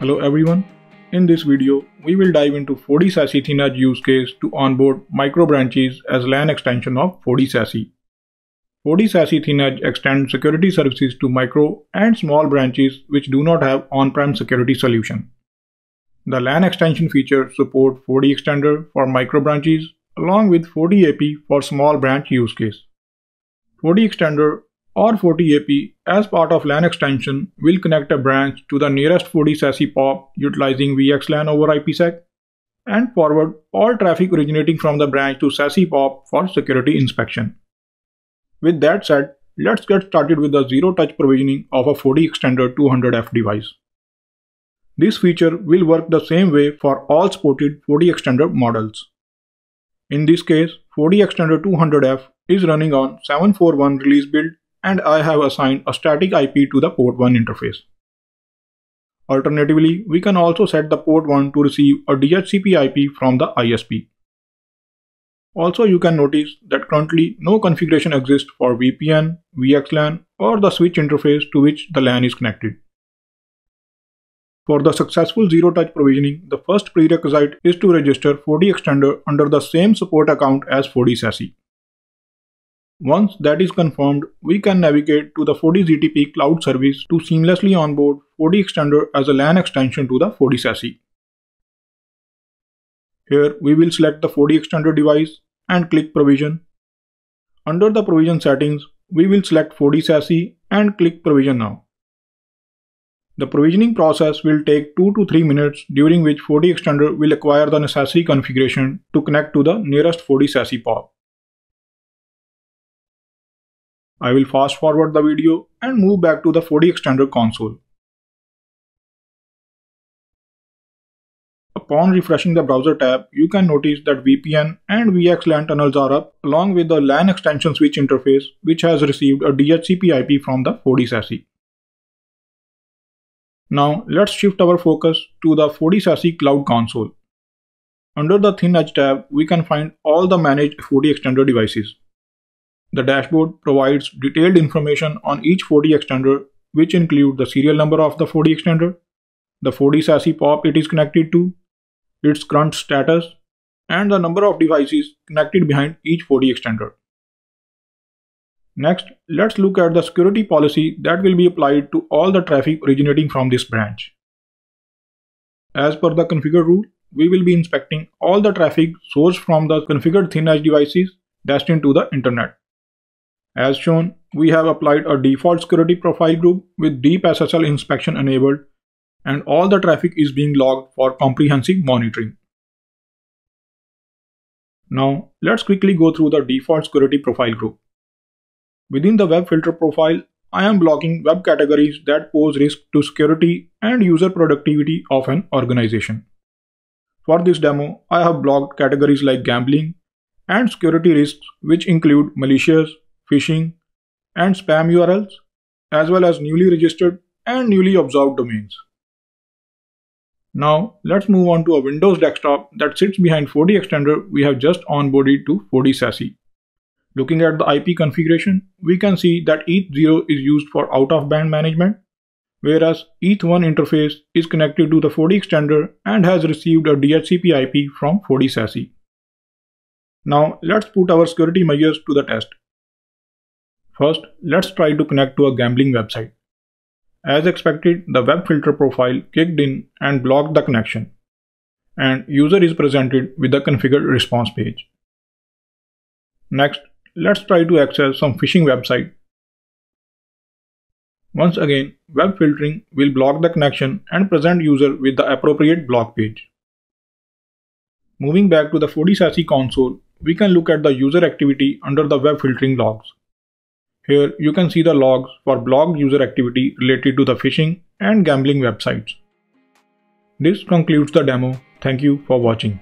Hello everyone. In this video, we will dive into FortiSASE use case to onboard micro branches as LAN extension of FortiSASE. 40 SASE ThinEdge extends security services to micro and small branches which do not have on-prem security solution. The LAN extension feature support FortiExtender for micro branches along with FortiAP for small branch use case. FortiExtender or FortiAP as part of LAN extension will connect a branch to the nearest FortiSASE POP utilizing VXLAN over IPsec and forward all traffic originating from the branch to SASE POP for security inspection. With that said, let's get started with the zero-touch provisioning of a FortiExtender 200F device. This feature will work the same way for all supported FortiExtender models. In this case, FortiExtender 200F is running on 741 release build and I have assigned a static IP to the port 1 interface. Alternatively, we can also set the port 1 to receive a DHCP IP from the ISP. Also, you can notice that currently no configuration exists for VPN, VXLAN or the switch interface to which the LAN is connected. For the successful zero-touch provisioning, the first prerequisite is to register FortiExtender under the same support account as FortiSASE. Once that is confirmed, we can navigate to the FortiZTP cloud service to seamlessly onboard FortiExtender as a LAN extension to the FortiSASE. Here we will select the FortiExtender device and click provision. Under the provision settings, we will select FortiSASE and click provision now. The provisioning process will take 2 to 3 minutes during which FortiExtender will acquire the necessary configuration to connect to the nearest FortiSASE POP. I will fast forward the video and move back to the FortiExtender console. Upon refreshing the browser tab, you can notice that VPN and VXLAN tunnels are up along with the LAN extension switch interface which has received a DHCP IP from the FortiSASE. Now let's shift our focus to the FortiSASE Cloud Console. Under the thin edge tab, we can find all the managed FortiExtender devices. The dashboard provides detailed information on each FortiExtender which include the serial number of the FortiExtender, the FortiSASE POP it is connected to, its current status, and the number of devices connected behind each FortiExtender. Next, let's look at the security policy that will be applied to all the traffic originating from this branch. As per the configure rule, we will be inspecting all the traffic sourced from the configured thin edge devices destined to the internet. As shown, we have applied a default security profile group with deep SSL inspection enabled and all the traffic is being logged for comprehensive monitoring. Now, let's quickly go through the default security profile group. Within the web filter profile, I am blocking web categories that pose risk to security and user productivity of an organization. For this demo, I have blocked categories like gambling and security risks which include malicious, phishing, and spam URLs, as well as newly registered and newly observed domains. Now let's move on to a Windows desktop that sits behind FortiExtender we have just onboarded to FortiSASE. Looking at the IP configuration, we can see that ETH0 is used for out-of-band management, whereas ETH1 interface is connected to the FortiExtender and has received a DHCP IP from FortiSASE. Now let's put our security measures to the test. First, let's try to connect to a gambling website. As expected, the web filter profile kicked in and blocked the connection, and user is presented with the configured response page. Next, let's try to access some phishing website. Once again, web filtering will block the connection and present user with the appropriate block page. Moving back to the FortiSASE console, we can look at the user activity under the web filtering logs. Here you can see the logs for blocked user activity related to the phishing and gambling websites. This concludes the demo. Thank you for watching.